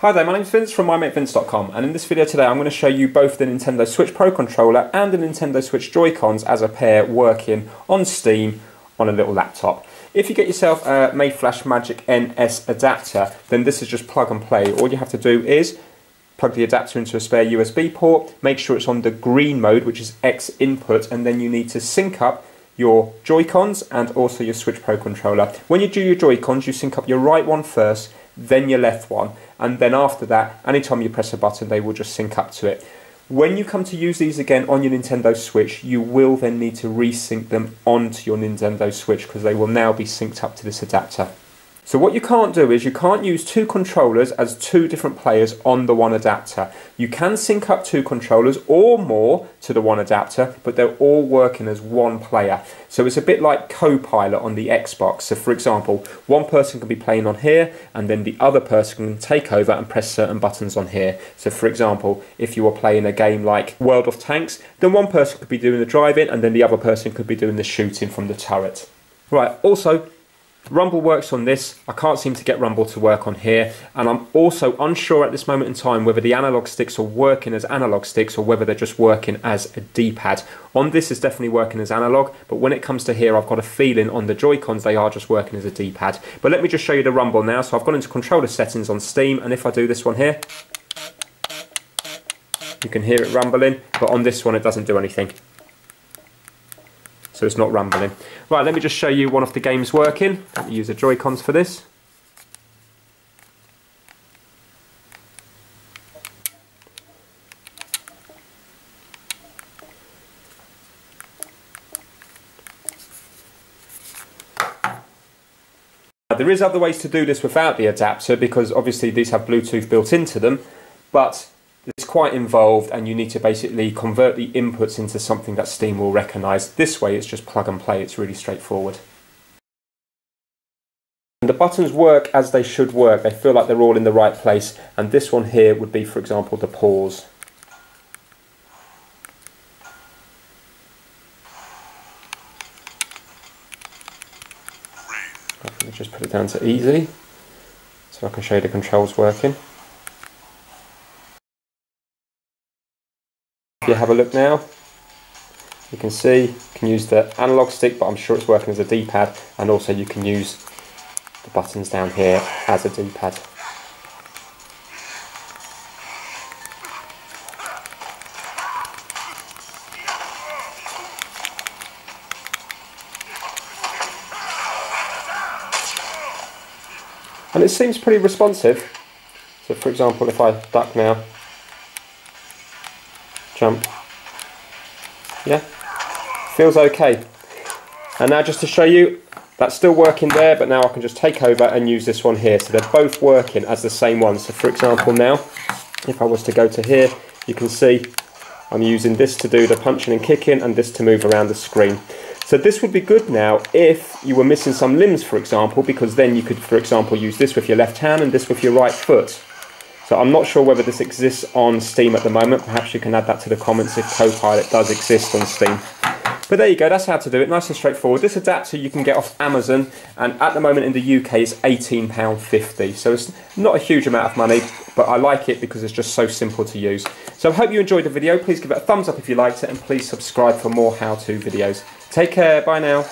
Hi there, my name's Vince from MyMateVince.com and in this video today I'm going to show you both the Nintendo Switch Pro controller and the Nintendo Switch Joy-Cons as a pair working on Steam on a little laptop. If you get yourself a Mayflash Magic NS adapter then this is just plug and play. All you have to do is plug the adapter into a spare USB port, make sure it's on the green mode which is X input and then you need to sync up your Joy-Cons and also your Switch Pro controller. When you do your Joy-Cons you sync up your right one first then your left one, and then after that, anytime you press a button, they will just sync up to it. When you come to use these again on your Nintendo Switch, you will then need to resync them onto your Nintendo Switch because they will now be synced up to this adapter. So what you can't do is you can't use two controllers as two different players on the one adapter. You can sync up two controllers or more to the one adapter, but they're all working as one player. So it's a bit like Copilot on the Xbox. So for example, one person can be playing on here and then the other person can take over and press certain buttons on here. So for example, if you were playing a game like World of Tanks, then one person could be doing the driving and then the other person could be doing the shooting from the turret. Right, also Rumble works on this. I can't seem to get Rumble to work on here. And I'm also unsure at this moment in time whether the analog sticks are working as analog sticks or whether they're just working as a D-pad. On this is definitely working as analog, but when it comes to here, I've got a feeling on the Joy-Cons they are just working as a D-pad. But let me just show you the Rumble now. So I've gone into controller settings on Steam, and if I do this one here, you can hear it rumbling, but on this one it doesn't do anything so it's not rumbling. Right, let me just show you one of the games working. Let me use the Joy-Cons for this. There is other ways to do this without the adapter because obviously these have Bluetooth built into them, but it's quite involved and you need to basically convert the inputs into something that Steam will recognize. This way it's just plug and play, it's really straightforward. And the buttons work as they should work, they feel like they're all in the right place and this one here would be for example the pause. Let me just put it down to easy so I can show you the controls working. If you have a look now, you can see you can use the analog stick, but I'm sure it's working as a D-pad, and also you can use the buttons down here as a D-pad. And it seems pretty responsive. So for example, if I duck now, jump. Yeah, feels okay. And now just to show you, that's still working there, but now I can just take over and use this one here. So they're both working as the same one. So for example now, if I was to go to here, you can see I'm using this to do the punching and kicking and this to move around the screen. So this would be good now if you were missing some limbs, for example, because then you could, for example, use this with your left hand and this with your right foot. So I'm not sure whether this exists on Steam at the moment. Perhaps you can add that to the comments if Copilot does exist on Steam. But there you go, that's how to do it, nice and straightforward. This adapter you can get off Amazon, and at the moment in the UK it's £18.50. So it's not a huge amount of money, but I like it because it's just so simple to use. So I hope you enjoyed the video. Please give it a thumbs up if you liked it, and please subscribe for more how-to videos. Take care, bye now.